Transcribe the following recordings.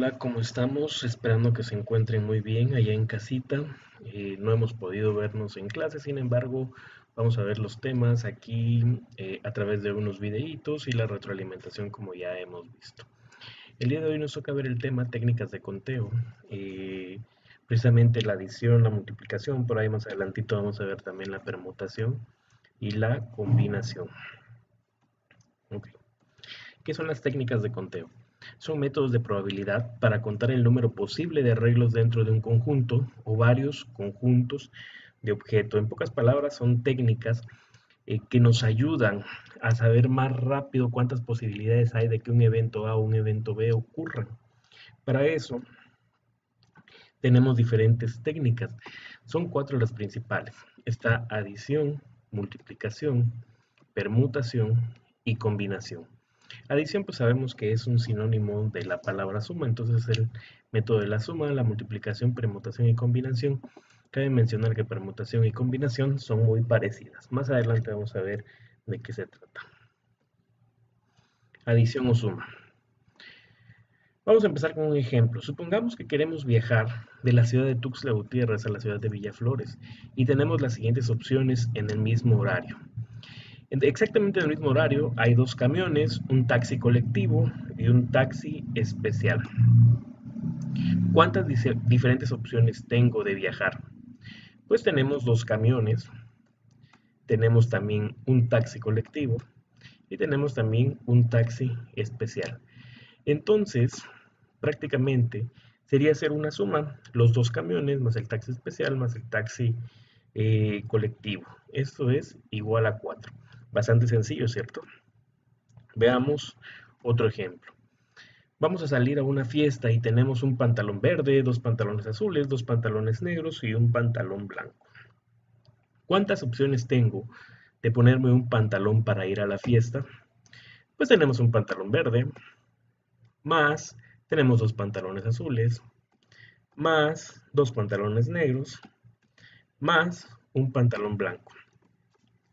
Hola, ¿cómo estamos? Esperando que se encuentren muy bien allá en casita. Eh, no hemos podido vernos en clase, sin embargo, vamos a ver los temas aquí eh, a través de unos videitos y la retroalimentación como ya hemos visto. El día de hoy nos toca ver el tema técnicas de conteo. Eh, precisamente la adición, la multiplicación, por ahí más adelantito vamos a ver también la permutación y la combinación. ¿Qué son las técnicas de conteo? Son métodos de probabilidad para contar el número posible de arreglos dentro de un conjunto o varios conjuntos de objetos. En pocas palabras, son técnicas eh, que nos ayudan a saber más rápido cuántas posibilidades hay de que un evento A o un evento B ocurran. Para eso, tenemos diferentes técnicas. Son cuatro las principales. Está adición, multiplicación, permutación y combinación. Adición, pues sabemos que es un sinónimo de la palabra suma, entonces el método de la suma, la multiplicación, permutación y combinación. Cabe mencionar que permutación y combinación son muy parecidas. Más adelante vamos a ver de qué se trata. Adición o suma. Vamos a empezar con un ejemplo. Supongamos que queremos viajar de la ciudad de Tuxtla Gutiérrez a la ciudad de Villaflores y tenemos las siguientes opciones en el mismo horario. Exactamente en el mismo horario hay dos camiones, un taxi colectivo y un taxi especial. ¿Cuántas diferentes opciones tengo de viajar? Pues tenemos dos camiones, tenemos también un taxi colectivo y tenemos también un taxi especial. Entonces, prácticamente sería hacer una suma, los dos camiones más el taxi especial más el taxi eh, colectivo. Esto es igual a 4. Bastante sencillo, ¿cierto? Veamos otro ejemplo. Vamos a salir a una fiesta y tenemos un pantalón verde, dos pantalones azules, dos pantalones negros y un pantalón blanco. ¿Cuántas opciones tengo de ponerme un pantalón para ir a la fiesta? Pues tenemos un pantalón verde, más tenemos dos pantalones azules, más dos pantalones negros, más un pantalón blanco.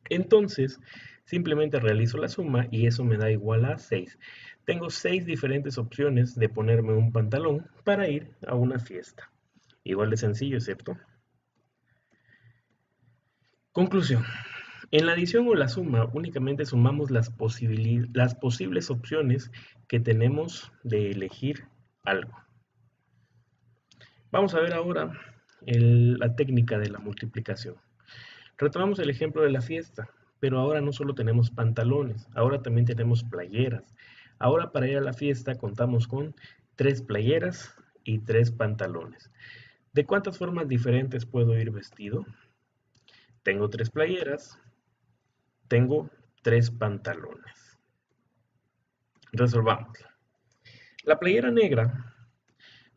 Entonces, simplemente realizo la suma y eso me da igual a 6. Tengo 6 diferentes opciones de ponerme un pantalón para ir a una fiesta. Igual de sencillo, ¿cierto? Conclusión. En la adición o la suma únicamente sumamos las posibles opciones que tenemos de elegir algo. Vamos a ver ahora la técnica de la multiplicación. Retomamos el ejemplo de la fiesta, pero ahora no solo tenemos pantalones, ahora también tenemos playeras. Ahora para ir a la fiesta contamos con tres playeras y tres pantalones. ¿De cuántas formas diferentes puedo ir vestido? Tengo tres playeras, tengo tres pantalones. Resolvamos. La playera negra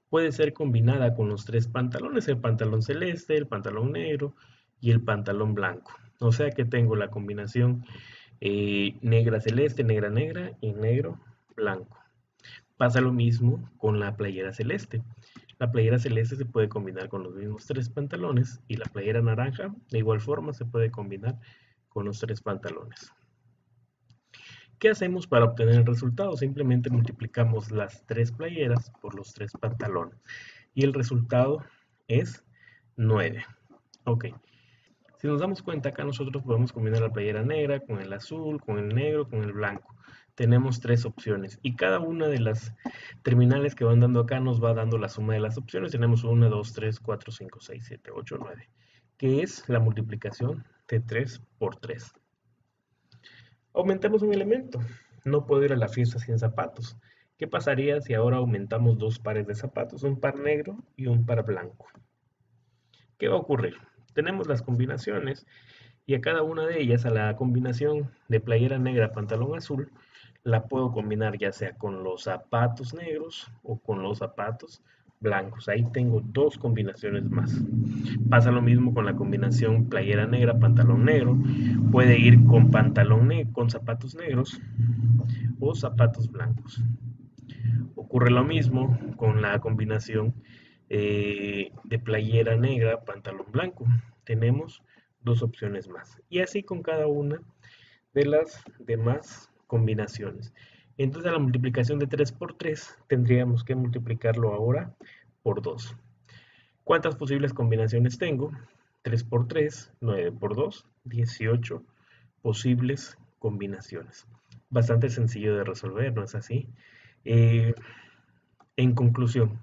puede ser combinada con los tres pantalones, el pantalón celeste, el pantalón negro y el pantalón blanco. O sea que tengo la combinación eh, negra celeste, negra negra y negro blanco. Pasa lo mismo con la playera celeste. La playera celeste se puede combinar con los mismos tres pantalones y la playera naranja de igual forma se puede combinar con los tres pantalones. ¿Qué hacemos para obtener el resultado? Simplemente multiplicamos las tres playeras por los tres pantalones y el resultado es 9. Ok. Si nos damos cuenta, acá nosotros podemos combinar la playera negra con el azul, con el negro, con el blanco. Tenemos tres opciones y cada una de las terminales que van dando acá nos va dando la suma de las opciones. Tenemos 1, 2, 3, 4, 5, 6, 7, 8, 9, que es la multiplicación de 3 por 3. Aumentemos un elemento. No puedo ir a la fiesta sin zapatos. ¿Qué pasaría si ahora aumentamos dos pares de zapatos, un par negro y un par blanco? ¿Qué va a ocurrir? Tenemos las combinaciones y a cada una de ellas, a la combinación de playera negra, pantalón azul, la puedo combinar ya sea con los zapatos negros o con los zapatos blancos. Ahí tengo dos combinaciones más. Pasa lo mismo con la combinación playera negra, pantalón negro. Puede ir con pantalón negro, con zapatos negros o zapatos blancos. Ocurre lo mismo con la combinación eh, de playera negra, pantalón blanco. Tenemos dos opciones más. Y así con cada una de las demás combinaciones. Entonces la multiplicación de 3 por 3 tendríamos que multiplicarlo ahora por 2. ¿Cuántas posibles combinaciones tengo? 3 por 3, 9 por 2, 18 posibles combinaciones. Bastante sencillo de resolver, ¿no es así? Eh, en conclusión,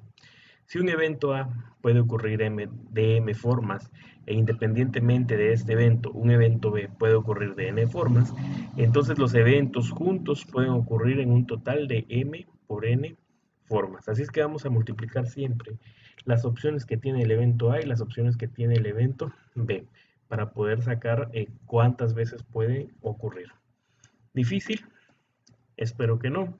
si un evento A puede ocurrir de m formas e independientemente de este evento, un evento B puede ocurrir de n formas, entonces los eventos juntos pueden ocurrir en un total de m por n formas. Así es que vamos a multiplicar siempre las opciones que tiene el evento A y las opciones que tiene el evento B para poder sacar eh, cuántas veces puede ocurrir. ¿Difícil? Espero que no.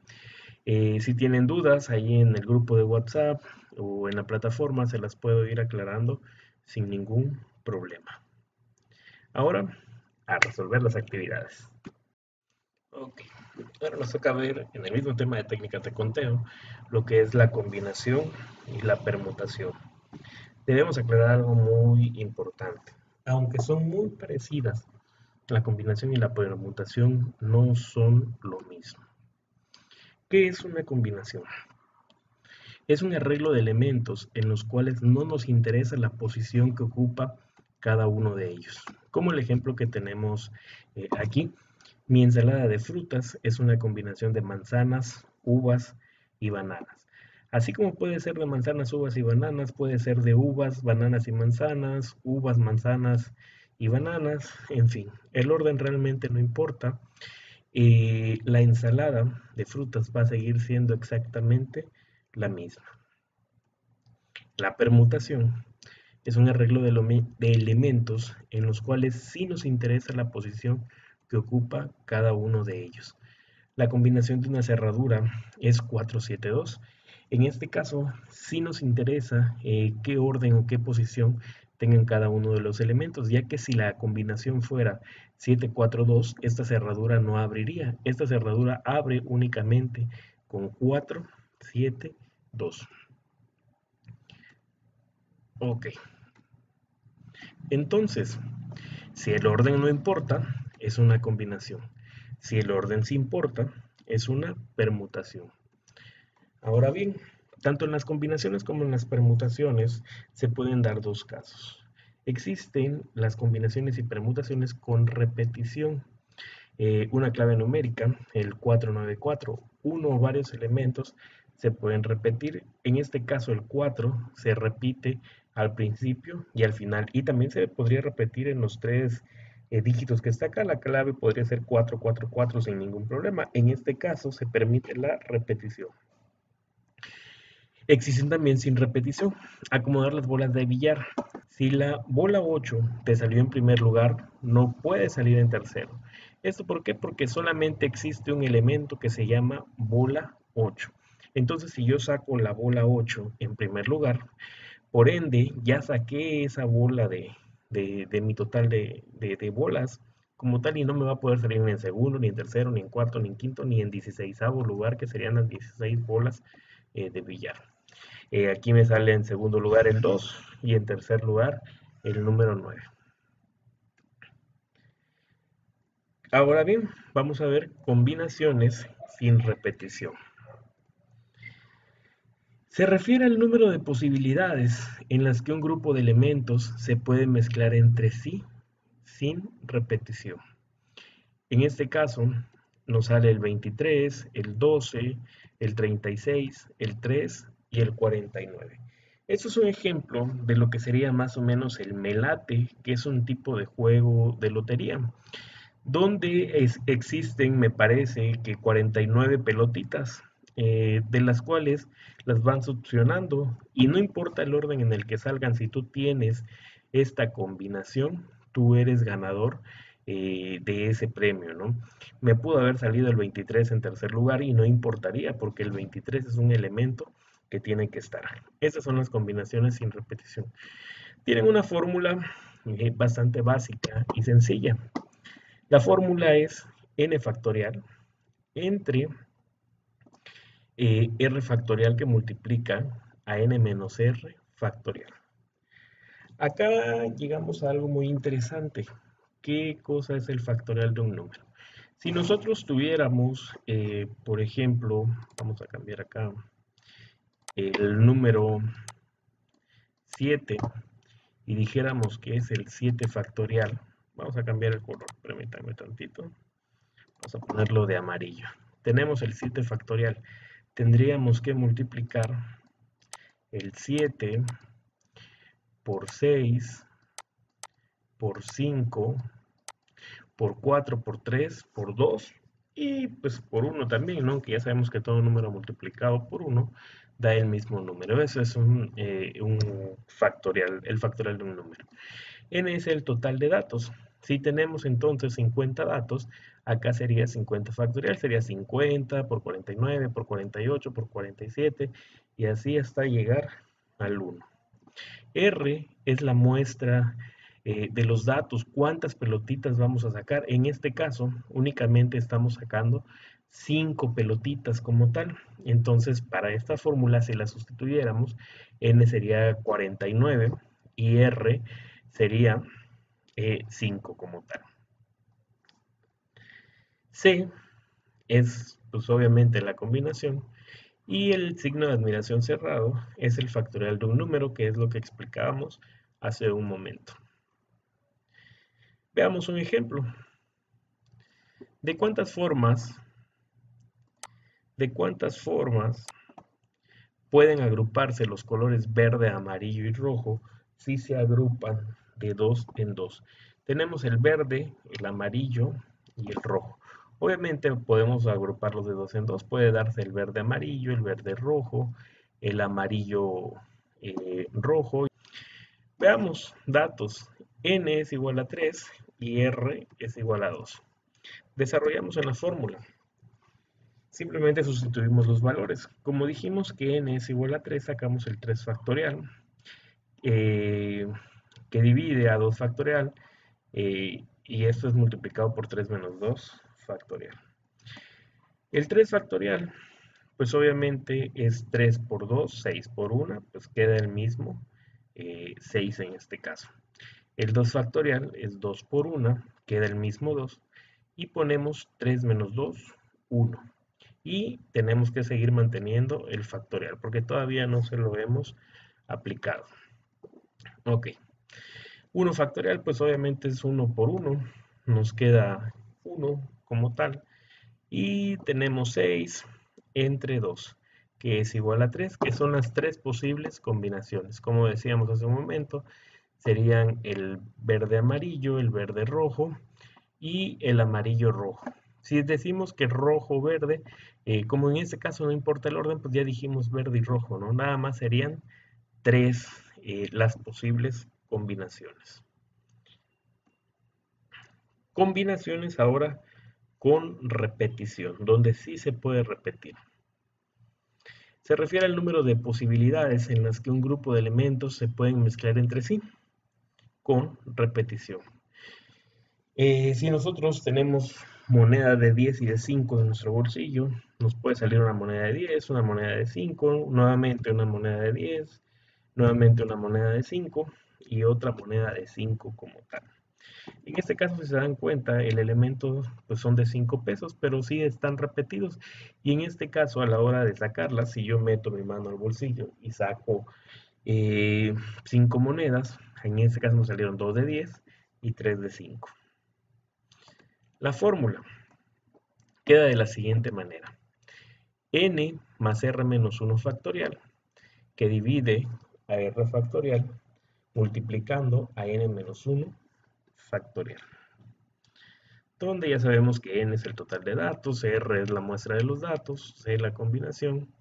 Eh, si tienen dudas ahí en el grupo de WhatsApp o en la plataforma, se las puedo ir aclarando sin ningún problema. Ahora, a resolver las actividades. Ok, ahora nos toca ver en el mismo tema de técnicas de conteo lo que es la combinación y la permutación. Debemos aclarar algo muy importante. Aunque son muy parecidas, la combinación y la permutación no son lo mismo. ¿Qué es una combinación? Es un arreglo de elementos en los cuales no nos interesa la posición que ocupa cada uno de ellos. Como el ejemplo que tenemos eh, aquí, mi ensalada de frutas es una combinación de manzanas, uvas y bananas. Así como puede ser de manzanas, uvas y bananas, puede ser de uvas, bananas y manzanas, uvas, manzanas y bananas, en fin, el orden realmente no importa. Y la ensalada de frutas va a seguir siendo exactamente la misma. La permutación es un arreglo de, de, elementos en los cuales sí nos interesa la posición que ocupa cada uno de ellos. La combinación de una cerradura es 472. En este caso, sí nos interesa eh, qué orden o qué posición tengan cada uno de los elementos, ya que si la combinación fuera 742, esta cerradura no abriría. Esta cerradura abre únicamente con 4, 7, 2. Ok. Entonces, si el orden no importa, es una combinación. Si el orden sí importa, es una permutación. Ahora bien, tanto en las combinaciones como en las permutaciones se pueden dar dos casos. Existen las combinaciones y permutaciones con repetición. Eh, una clave numérica, el 494, uno o varios elementos se pueden repetir. En este caso el 4 se repite al principio y al final. Y también se podría repetir en los tres eh, dígitos que está acá. La clave podría ser 444 sin ningún problema. En este caso se permite la repetición. Existen también sin repetición. Acomodar las bolas de billar. Si la bola 8 te salió en primer lugar, no puede salir en tercero. ¿Esto por qué? Porque solamente existe un elemento que se llama bola 8. Entonces, si yo saco la bola 8 en primer lugar, por ende, ya saqué esa bola de, mi total de, bolas como tal y no me va a poder salir ni en segundo, ni en tercero, ni en cuarto, ni en quinto, ni en dieciséisavo lugar, que serían las 16 bolas eh, de billar. Eh, aquí me sale en segundo lugar el 2 y en tercer lugar el número 9. Ahora bien, vamos a ver combinaciones sin repetición. Se refiere al número de posibilidades en las que un grupo de elementos se puede mezclar entre sí sin repetición. En este caso, nos sale el 23, el 12, el 36, el 3 y el 49. Esto es un ejemplo de lo que sería más o menos el melate, que es un tipo de juego de lotería, donde existen, me parece, que 49 pelotitas eh, de las cuales las van succionando y no importa el orden en el que salgan, si tú tienes esta combinación, tú eres ganador eh, de ese premio, ¿no? Me pudo haber salido el 23 en tercer lugar y no importaría porque el 23 es un elemento que tiene que estar. Esas son las combinaciones sin repetición. Tienen una fórmula eh, bastante básica y sencilla. La fórmula es n factorial entre eh, r factorial que multiplica a n menos r factorial. Acá llegamos a algo muy interesante. ¿Qué cosa es el factorial de un número? Si nosotros tuviéramos, eh, por ejemplo, vamos a cambiar acá, el número 7 y dijéramos que es el 7 factorial, vamos a cambiar el color, permítanme tantito, vamos a ponerlo de amarillo. Tenemos el 7 factorial, tendríamos que multiplicar el 7 por 6 por 5 por 4 por 3 por 2 y pues por 1 también, ¿no? Que ya sabemos que todo número multiplicado por 1 da el mismo número. Eso es eh, un, factorial, el factorial de un número. N es el total de datos. Si tenemos entonces 50 datos, acá sería 50 factorial, sería 50 por 49, por 48, por 47, y así hasta llegar al 1. R es la muestra eh, de los datos, cuántas pelotitas vamos a sacar. En este caso, únicamente estamos sacando 5 pelotitas como tal. Entonces, para esta fórmula, si la sustituyéramos, n sería 49 y r sería 5 eh, como tal. C es, pues obviamente, la combinación. Y el signo de admiración cerrado es el factorial de un número, que es lo que explicábamos hace un momento. Veamos un ejemplo. ¿De cuántas formas de cuántas formas pueden agruparse los colores verde, amarillo y rojo si se agrupan de dos en dos. Tenemos el verde, el amarillo y el rojo. Obviamente podemos agruparlos de dos en dos. Puede darse el verde amarillo, el verde rojo, el amarillo eh, rojo. Veamos datos. N es igual a 3 y R es igual a 2. Desarrollamos en la fórmula. Simplemente sustituimos los valores. Como dijimos que n es igual a 3, sacamos el 3 factorial, eh, que divide a 2 factorial, eh, y esto es multiplicado por 3 menos 2 factorial. El 3 factorial, pues obviamente es 3 por 2, 6 por 1, pues queda el mismo, 6 eh, en este caso. El 2 factorial es 2 por 1, queda el mismo 2, y ponemos 3 menos 2, 1 y tenemos que seguir manteniendo el factorial porque todavía no se lo hemos aplicado. Ok. 1 factorial pues obviamente es 1 por 1. Nos queda 1 como tal. Y tenemos 6 entre 2 que es igual a 3, que son las tres posibles combinaciones. Como decíamos hace un momento, serían el verde amarillo, el verde rojo y el amarillo rojo. Si decimos que rojo-verde, eh, como en este caso no importa el orden, pues ya dijimos verde y rojo, ¿no? Nada más serían tres eh, las posibles combinaciones. Combinaciones ahora con repetición, donde sí se puede repetir. Se refiere al número de posibilidades en las que un grupo de elementos se pueden mezclar entre sí con repetición. Eh, si nosotros tenemos moneda de 10 y de 5 en nuestro bolsillo, nos puede salir una moneda de 10, una moneda de 5, nuevamente una moneda de 10, nuevamente una moneda de 5 y otra moneda de 5 como tal. En este caso, si se dan cuenta, el elemento pues son de 5 pesos, pero sí están repetidos. Y en este caso, a la hora de sacarlas, si yo meto mi mano al bolsillo y saco 5 eh, monedas, en este caso me salieron 2 de 10 y 3 de 5. La fórmula queda de la siguiente manera. n más r menos 1 factorial, que divide a r factorial multiplicando a n menos 1 factorial. Donde ya sabemos que n es el total de datos, r es la muestra de los datos, c es la combinación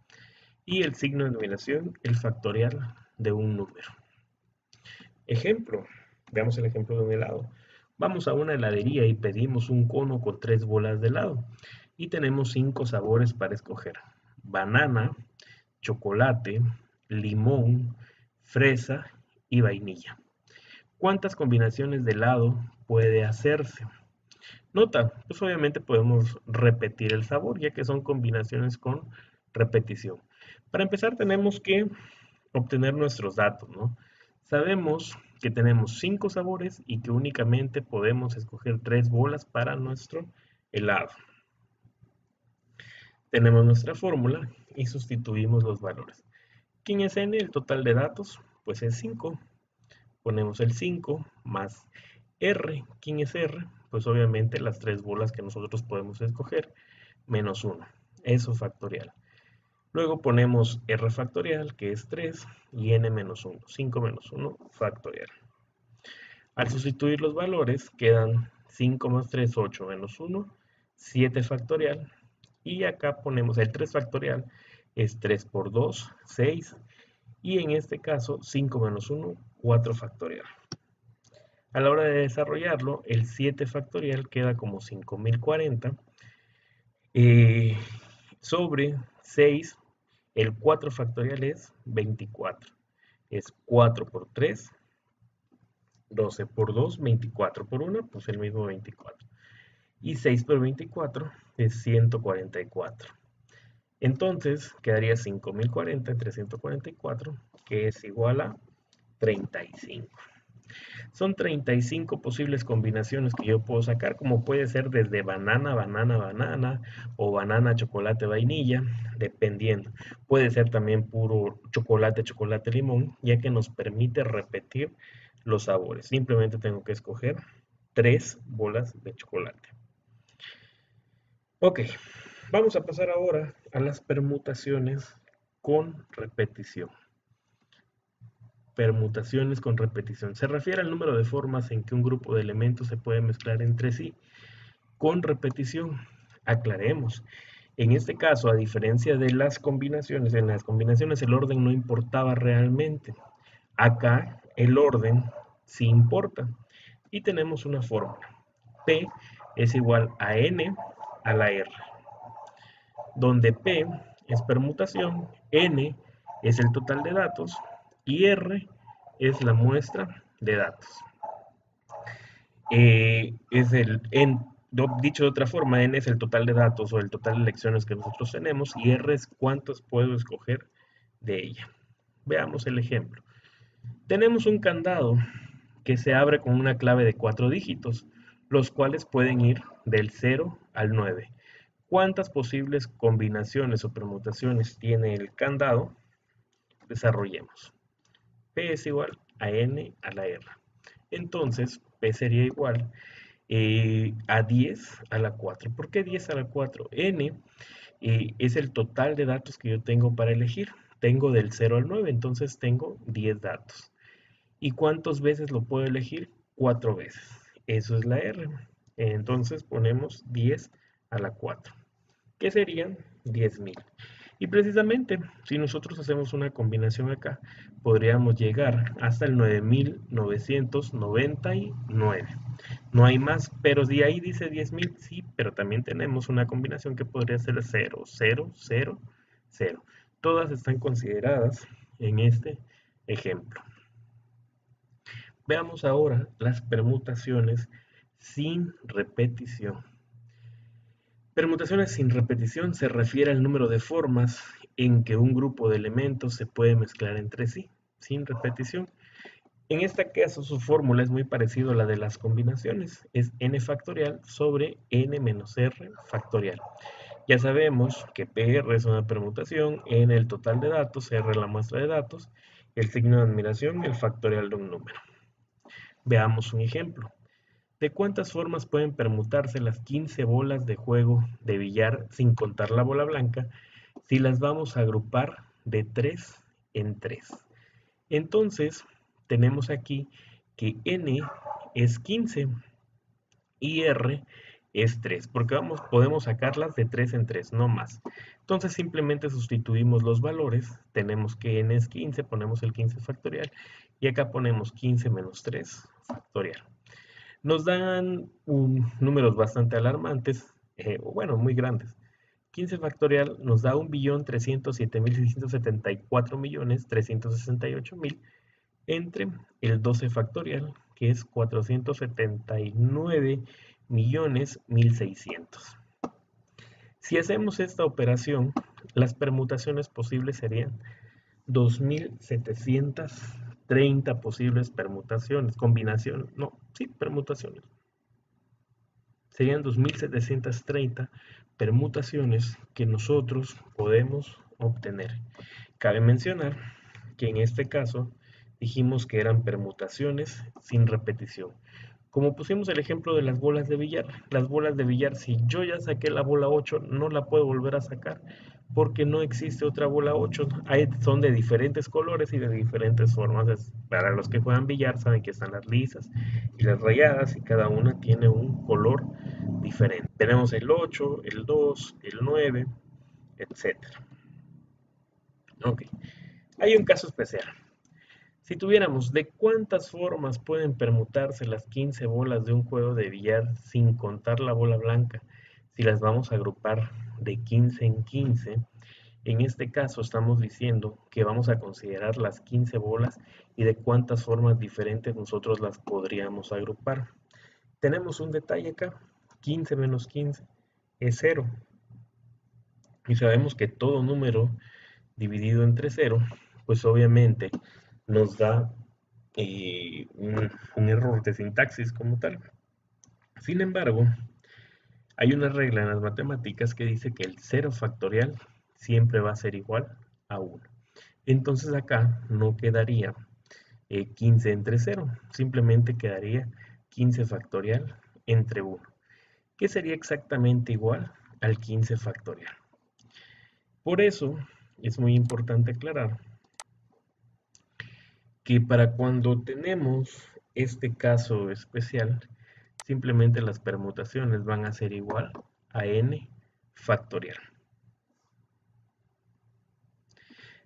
y el signo de numeración el factorial de un número. Ejemplo, veamos el ejemplo de un helado. Vamos a una heladería y pedimos un cono con tres bolas de helado y tenemos cinco sabores para escoger. Banana, chocolate, limón, fresa y vainilla. ¿Cuántas combinaciones de helado puede hacerse? Nota, pues obviamente podemos repetir el sabor ya que son combinaciones con repetición. Para empezar tenemos que obtener nuestros datos, ¿no? Sabemos que tenemos cinco sabores y que únicamente podemos escoger tres bolas para nuestro el lado. Tenemos nuestra fórmula y sustituimos los valores. ¿Quién es n? El total de datos, pues es 5. Ponemos el 5 más r. ¿Quién es r? Pues obviamente las tres bolas que nosotros podemos escoger, menos 1. Eso factorial. Luego ponemos r factorial, que es 3, y n menos 1. 5 menos 1 factorial. Al sustituir los valores, quedan 5 más 3, 8 menos 1, 7 factorial. Y acá ponemos el 3 factorial, es 3 por 2, 6. Y en este caso, 5 menos 1, 4 factorial. A la hora de desarrollarlo, el 7 factorial queda como 5040 eh, sobre 6. El 4 factorial es 24. Es 4 por 3, 12 por 2, 24 por 1, pues el mismo 24. Y 6 por 24 es 144. Entonces quedaría 5040 entre 144, que es igual a 35. Son 35 posibles combinaciones que yo puedo sacar, como puede ser desde banana, banana, banana o banana, chocolate, vainilla, dependiendo. Puede ser también puro chocolate, chocolate, limón, ya que nos permite repetir los sabores. Simplemente tengo que escoger tres bolas de chocolate. Ok, vamos a pasar ahora a las permutaciones con repetición. Permutaciones con repetición. Se refiere al número de formas en que un grupo de elementos se puede mezclar entre sí con repetición. Aclaremos. En este caso, a diferencia de las combinaciones, en las combinaciones el orden no importaba realmente. Acá el orden sí importa. Y tenemos una fórmula. P es igual a N a la R. Donde P es permutación, N es el total de datos y R es la muestra de datos. Eh, es el, en, dicho de otra forma, N es el total de datos o el total de lecciones que nosotros tenemos y R es cuántos puedo escoger de ella. Veamos el ejemplo. Tenemos un candado que se abre con una clave de cuatro dígitos, los cuales pueden ir del 0 al 9. ¿Cuántas posibles combinaciones o permutaciones tiene el candado? Desarrollemos. P es igual a N a la R. Entonces, P sería igual eh, a 10 a la 4. ¿Por qué 10 a la 4? N eh, es el total de datos que yo tengo para elegir. Tengo del 0 al 9, entonces tengo 10 datos. ¿Y cuántas veces lo puedo elegir? 4 veces. Eso es la R. Entonces ponemos 10 a la 4, que serían 10.000. Y precisamente, si nosotros hacemos una combinación acá, podríamos llegar hasta el 9999. No hay más, pero de ahí dice 10.000, sí, pero también tenemos una combinación que podría ser 0, 0, 0, 0. Todas están consideradas en este ejemplo. Veamos ahora las permutaciones sin repetición. Permutaciones sin repetición se refiere al número de formas en que un grupo de elementos se puede mezclar entre sí, sin repetición. En este caso, su fórmula es muy parecida a la de las combinaciones. Es n factorial sobre n menos r factorial. Ya sabemos que PR es una permutación, n el total de datos, r la muestra de datos, el signo de admiración, el factorial de un número. Veamos un ejemplo. ¿De cuántas formas pueden permutarse las 15 bolas de juego de billar sin contar la bola blanca si las vamos a agrupar de 3 en 3? Entonces, tenemos aquí que n es 15 y r es 3, porque vamos, podemos sacarlas de 3 en 3, no más. Entonces simplemente sustituimos los valores, tenemos que n es 15, ponemos el 15 factorial, y acá ponemos 15 menos 3 factorial nos dan números bastante alarmantes, eh, bueno, muy grandes. 15 factorial nos da 1.307.674.368.000 entre el 12 factorial, que es 479.160.000. Si hacemos esta operación, las permutaciones posibles serían 2.700 30 posibles permutaciones, combinaciones, no, sí, permutaciones. serían 2730 permutaciones que nosotros podemos obtener. Cabe mencionar que en este caso dijimos que eran permutaciones sin repetición. Como pusimos el ejemplo de las bolas de billar, las bolas de billar, si yo ya saqué la bola 8, no la puedo volver a sacar porque no existe otra bola 8. Hay, son de diferentes colores y de diferentes formas. para los que juegan billar saben que están las lisas y las rayadas y cada una tiene un color diferente. Tenemos el 8, el 2, el 9, etc. Ok. Hay un caso especial. Si tuviéramos de cuántas formas pueden permutarse las 15 bolas de un juego de billar sin contar la bola blanca, si las vamos a agrupar de 15 en 15, en este caso estamos diciendo que vamos a considerar las 15 bolas y de cuántas formas diferentes nosotros las podríamos agrupar. Tenemos un detalle acá, 15 menos 15 es 0. Y sabemos que todo número dividido entre 0, pues obviamente nos da eh, un, error de sintaxis como tal. Sin embargo, hay una regla en las matemáticas que dice que el 0 factorial siempre va a ser igual a 1. Entonces acá no quedaría 15 eh, entre 0, simplemente quedaría 15 factorial entre 1, que sería exactamente igual al 15 factorial. Por eso es muy importante aclarar que para cuando tenemos este caso especial, simplemente las permutaciones van a ser igual a n factorial.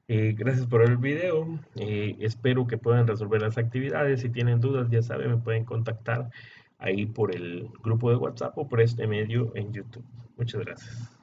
Eh, gracias por el video, eh, espero que puedan resolver las actividades, si tienen dudas ya saben, me pueden contactar ahí por el grupo de WhatsApp o por este medio en YouTube. Muchas gracias.